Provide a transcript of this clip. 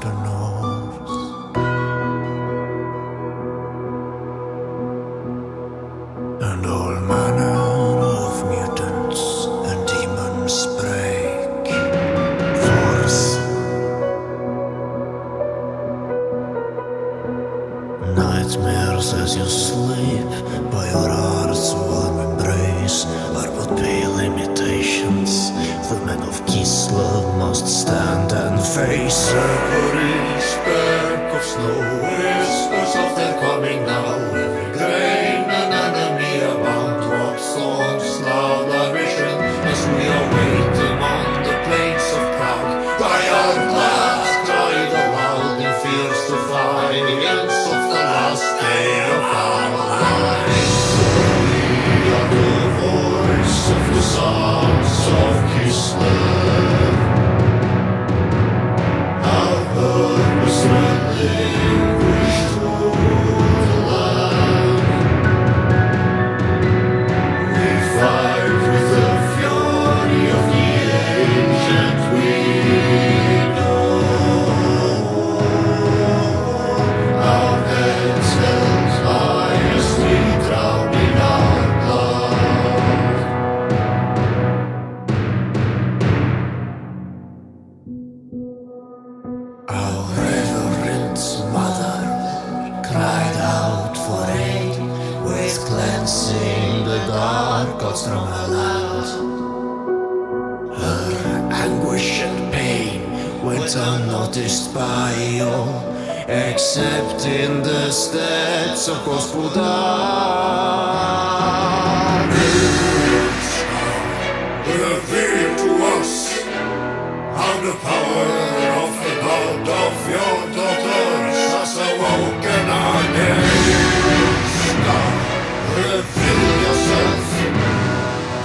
And all manner of mutants and demons break Force Nightmares as you sleep, by your hearts warm embrace. circle is back of snow whispers of their coming now. sing the dark gods from aloud. Her anguish and pain went unnoticed by all, except in the steppes of Gospodar.